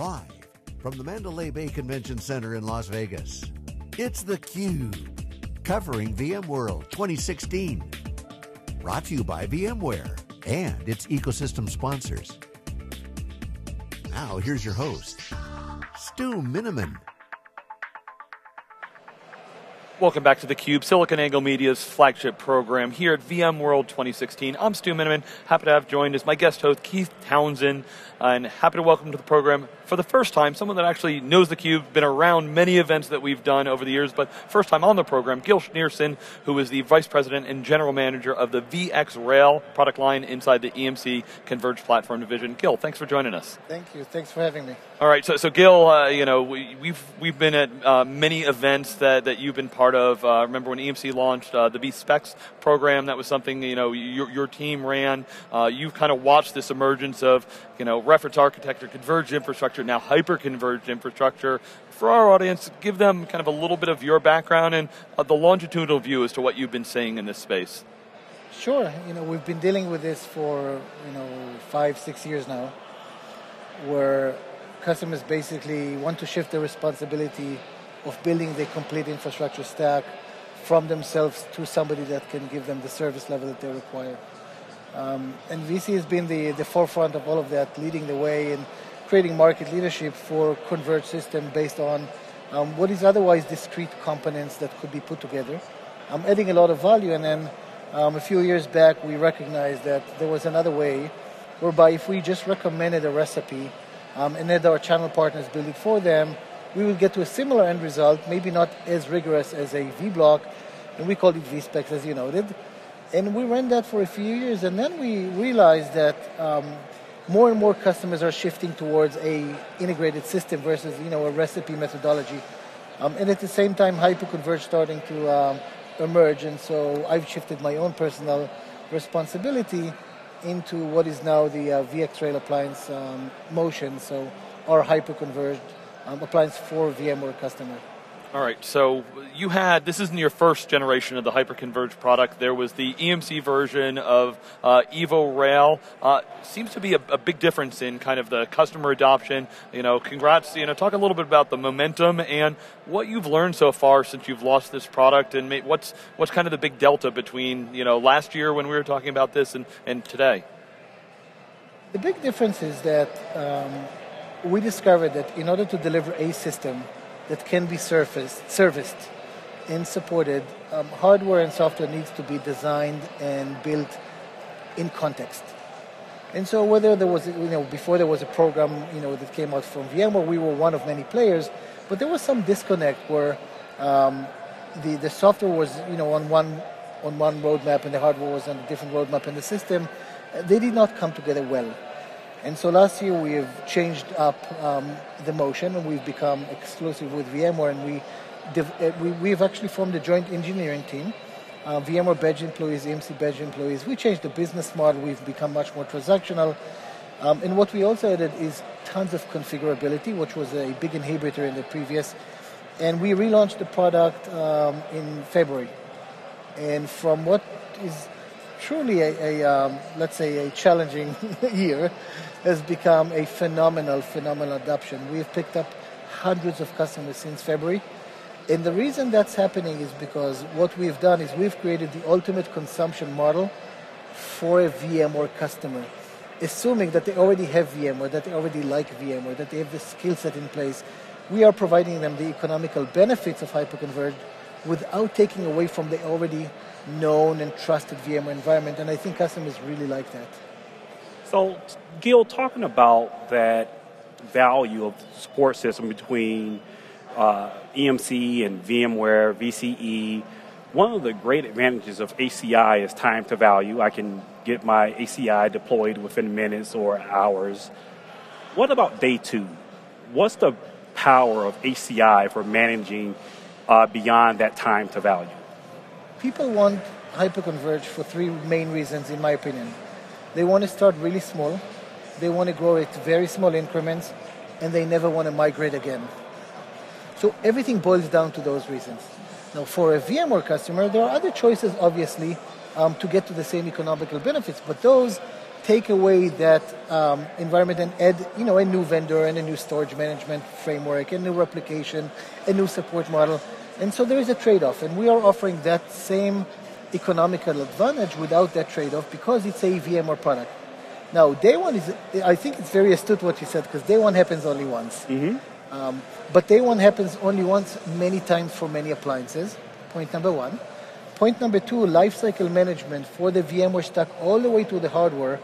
Live from the Mandalay Bay Convention Center in Las Vegas, it's theCUBE, covering VMworld 2016. Brought to you by VMware and its ecosystem sponsors. Now here's your host, Stu Miniman. Welcome back to theCUBE, SiliconANGLE Media's flagship program here at VMworld 2016. I'm Stu Miniman, happy to have joined as my guest host Keith Townsend, and happy to welcome to the program for the first time, someone that actually knows theCUBE, been around many events that we've done over the years, but first time on the program, Gil Shneorson, who is the Vice President and General Manager of the VxRail product line inside the EMC Converged Platform Division. Gil, thanks for joining us. Thank you, thanks for having me. All right, so, so Gil, uh, you know, we, have we've, we've been at uh, many events that, that you've been part of. Uh, remember when EMC launched uh, the VSPEX program? That was something you know your, your team ran. Uh, you've kind of watched this emergence of you know reference architecture, converged infrastructure, now hyper converged infrastructure. For our audience, give them kind of a little bit of your background and uh, the longitudinal view as to what you've been seeing in this space. Sure, you know we've been dealing with this for you know five, six years now, where customers basically want to shift the responsibility of building the complete infrastructure stack from themselves to somebody that can give them the service level that they require. Um, and VCE has been the, the forefront of all of that, leading the way in creating market leadership for converged system based on um, what is otherwise discrete components that could be put together, I'm um, adding a lot of value. And then um, a few years back, we recognized that there was another way whereby if we just recommended a recipe um, and let our channel partners build it for them, we will get to a similar end result, maybe not as rigorous as a Vblock, and we called it VSPEX, as you noted. And we ran that for a few years, and then we realized that um, more and more customers are shifting towards a integrated system versus you know a recipe methodology. Um, and at the same time, hyperconverged starting to um, emerge, and so I've shifted my own personal responsibility into what is now the uh, VxRail appliance um, motion, so our hyperconverged um, appliance for VMware customer. All right, so you had, this isn't your first generation of the hyperconverged product. There was the EMC version of uh, Evo Rail. Uh, seems to be a, a, big difference in kind of the customer adoption. You know, congrats, you know, talk a little bit about the momentum and what you've learned so far since you've lost this product and what's, what's kind of the big delta between, you know, last year when we were talking about this and, and today. The big difference is that um, we discovered that in order to deliver a system that can be surfaced, serviced and supported, um, hardware and software needs to be designed and built in context. And so whether there was, you know, before there was a program, you know, that came out from VMware, we were one of many players, but there was some disconnect where um, the, the software was, you know, on one, on one roadmap and the hardware was on a different roadmap in the system. They did not come together well. And so last year we have changed up um, the motion and we've become exclusive with VMware and we, uh, we, we've actually formed a joint engineering team. Uh, VMware badge employees, EMC badge employees. We changed the business model. We've become much more transactional. Um, and what we also added is tons of configurability, which was a big inhibitor in the previous. And we relaunched the product um, in February. And from what is truly a, a um, let's say, a challenging year, has become a phenomenal, phenomenal adoption. We've picked up hundreds of customers since February. And the reason that's happening is because what we've done is we've created the ultimate consumption model for a VMware customer, assuming that they already have VMware, that they already like VMware, that they have the skill set in place. We are providing them the economical benefits of hyperconverged without taking away from the already known and trusted VMware environment. And I think customers really like that. So, Gil, talking about that value of support system between uh, EMC and VMware, VCE, one of the great advantages of HCI is time to value. I can get my HCI deployed within minutes or hours. What about day two? What's the power of HCI for managing uh, beyond that time to value? People want hyperconverged for three main reasons, in my opinion. They want to start really small. They want to grow at very small increments, and they never want to migrate again. So everything boils down to those reasons. Now, for a VMware customer, there are other choices, obviously, um, to get to the same economical benefits, but those take away that um, environment and add, you know, a new vendor and a new storage management framework, a new replication, a new support model. And so there is a trade-off, and we are offering that same economical advantage without that trade-off because it's a VMware product. Now, day one is, I think it's very astute what you said because day one happens only once. Mm-hmm. Um, but day one happens only once, many times for many appliances. Point number one. Point number two, lifecycle management for the VMware stack all the way to the hardware,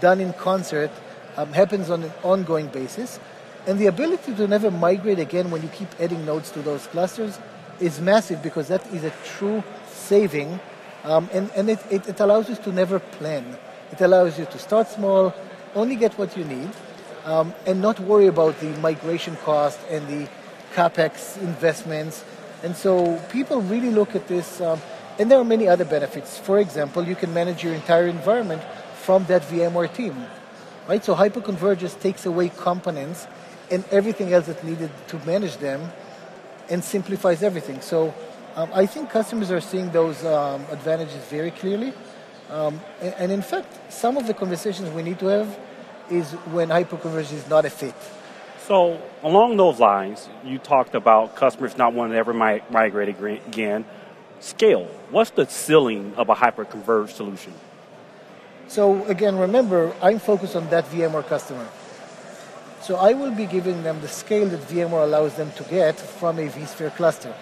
done in concert, um, happens on an ongoing basis. And the ability to never migrate again when you keep adding nodes to those clusters is massive because that is a true saving. Um, and and it, it, it allows us to never plan. It allows you to start small, only get what you need, um, and not worry about the migration cost and the capex investments. And so people really look at this, um, and there are many other benefits. For example, you can manage your entire environment from that VMware team, right? So hyperconvergence takes away components and everything else that's needed to manage them, and simplifies everything. So um, I think customers are seeing those um, advantages very clearly. Um, and, and, in fact, some of the conversations we need to have is when hyperconvergence is not a fit. So, along those lines, you talked about customers not wanting to ever migrate again. Scale. What's the ceiling of a hyperconverged solution? So, again, remember, I'm focused on that VMware customer. So, I will be giving them the scale that VMware allows them to get from a vSphere cluster.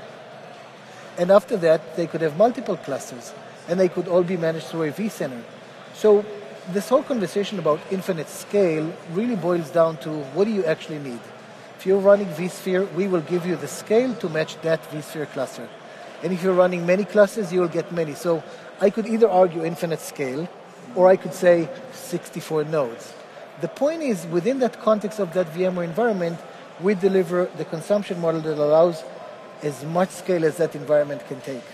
And after that, they could have multiple clusters and they could all be managed through a vCenter. So this whole conversation about infinite scale really boils down to what do you actually need? If you're running vSphere, we will give you the scale to match that vSphere cluster. And if you're running many clusters, you will get many. So I could either argue infinite scale, or I could say 64 nodes. The point is, within that context of that VMware environment, we deliver the consumption model that allows as much scale as that environment can take.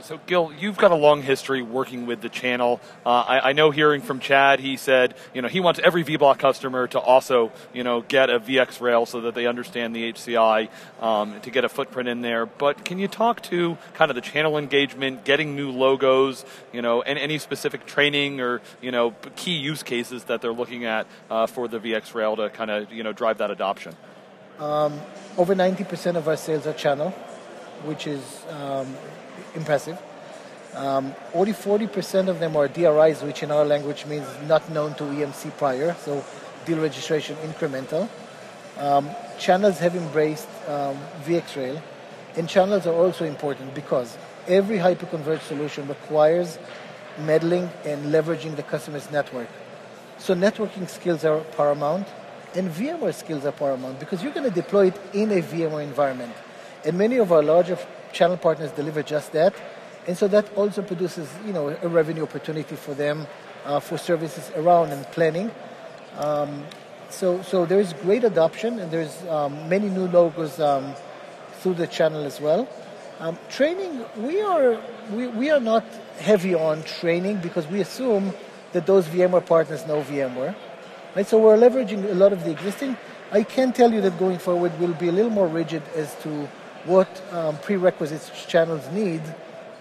So, Gil, you've got a long history working with the channel. Uh, I, I, know hearing from Chad, he said, you know, he wants every Vblock customer to also, you know, get a VxRail so that they understand the HCI um, to get a footprint in there. But can you talk to kind of the channel engagement, getting new logos, you know, and any specific training or, you know, key use cases that they're looking at uh, for the VxRail to kind of, you know, drive that adoption? Um, over 90% of our sales are channel, which is um, impressive. Um, only 40% of them are DRIs, which in our language means not known to EMC prior, so deal registration incremental. Um, channels have embraced um, VxRail, and channels are also important because every hyperconverged solution requires meddling and leveraging the customer's network. So networking skills are paramount, and VMware skills are paramount because you're going to deploy it in a VMware environment. And many of our larger channel partners deliver just that. And so that also produces, you know, a revenue opportunity for them uh, for services around and planning. Um, so, so there is great adoption, and there's um, many new logos um, through the channel as well. Um, training, we are we, we are not heavy on training because we assume that those VMware partners know VMware, right? So we're leveraging a lot of the existing. I can tell you that going forward, we'll be a little more rigid as to what um, prerequisites channels need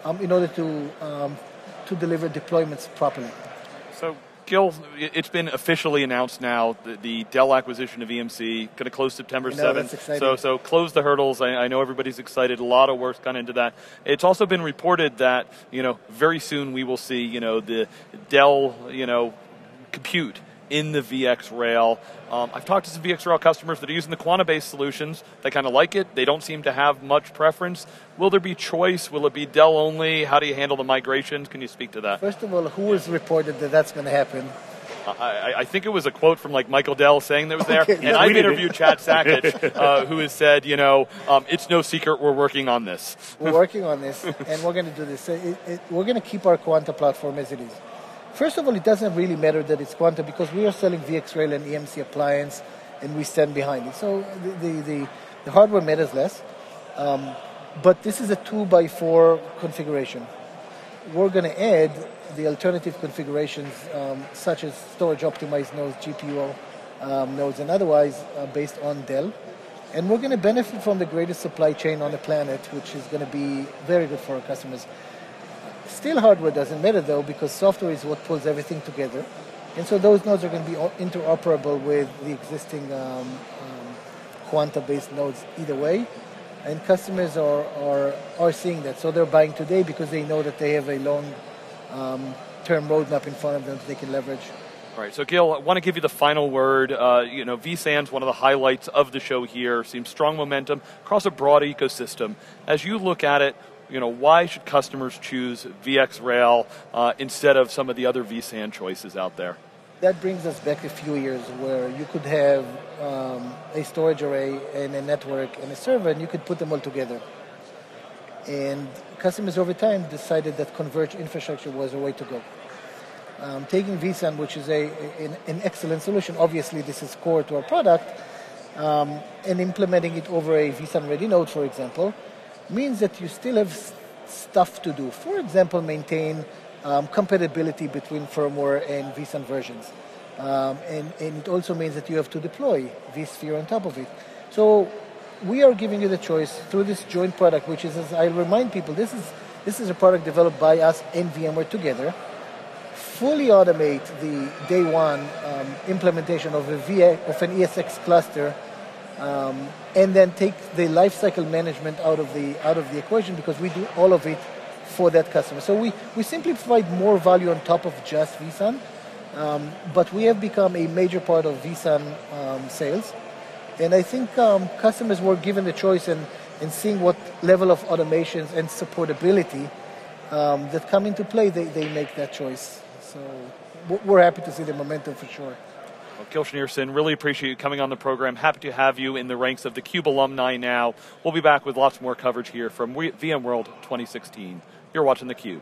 um, in order to um, to deliver deployments properly. So, Gil, it's been officially announced now the, the Dell acquisition of EMC going to close September seventh. So, so close the hurdles. I, I, know everybody's excited. A lot of work's gone into that. It's also been reported that you know very soon we will see you know the Dell you know compute in the VxRail. Um, I've talked to some VxRail customers that are using the Quanta-based solutions. They kind of like it. They don't seem to have much preference. Will there be choice? Will it be Dell only? How do you handle the migrations? Can you speak to that? First of all, who has reported that that's going to happen? I, I, think it was a quote from like Michael Dell saying that was there. Okay. And I've interviewed Chad Sakac, uh, who has said, you know, um, it's no secret we're working on this. We're working on this, and we're going to do this. It, it, we're going to keep our Quanta platform as it is. First of all, it doesn't really matter that it's Quanta because we are selling VxRail and EMC appliance and we stand behind it. So the, the, the, the hardware matters less. Um, but this is a 2 by 4 configuration. We're going to add the alternative configurations um, such as storage optimized nodes, GPU um, nodes, and otherwise uh, based on Dell. And we're going to benefit from the greatest supply chain on the planet, which is going to be very good for our customers. Still, hardware doesn't matter though, because software is what pulls everything together. And so those nodes are going to be interoperable with the existing um, um, Quanta-based nodes either way. And customers are, are, are seeing that. So they're buying today because they know that they have a long um, term roadmap in front of them that they can leverage. All right, so Gil, I want to give you the final word. Uh, you know, vSAN's one of the highlights of the show here. Seems strong momentum across a broad ecosystem. As you look at it, you know, why should customers choose VxRail uh, instead of some of the other vSAN choices out there? That brings us back a few years where you could have um, a storage array and a network and a server, and you could put them all together. And customers over time decided that converged infrastructure was a way to go um, taking vSAN, which is a, an, an, excellent solution, obviously this is core to our product, um, and implementing it over a vSAN ready node, for example, means that you still have stuff to do. For example, maintain um, compatibility between firmware and vSAN versions. Um, and, and it also means that you have to deploy vSphere on top of it. So we are giving you the choice through this joint product, which is, as I remind people, this is, this is a product developed by us and VMware together fully automate the day one um, implementation of, a VA, of an ESX cluster um, and then take the lifecycle management out of the out of the equation because we do all of it for that customer. So we, we simply provide more value on top of just vSAN, um, but we have become a major part of vSAN um, sales. And I think um, customers were given the choice and, and seeing what level of automations and supportability um, that come into play, they, they make that choice. So we're happy to see the momentum for sure. Well, really appreciate you coming on the program. Happy to have you in the ranks of the Cube alumni now. We'll be back with lots more coverage here from VMworld 2016. You're watching the Cube.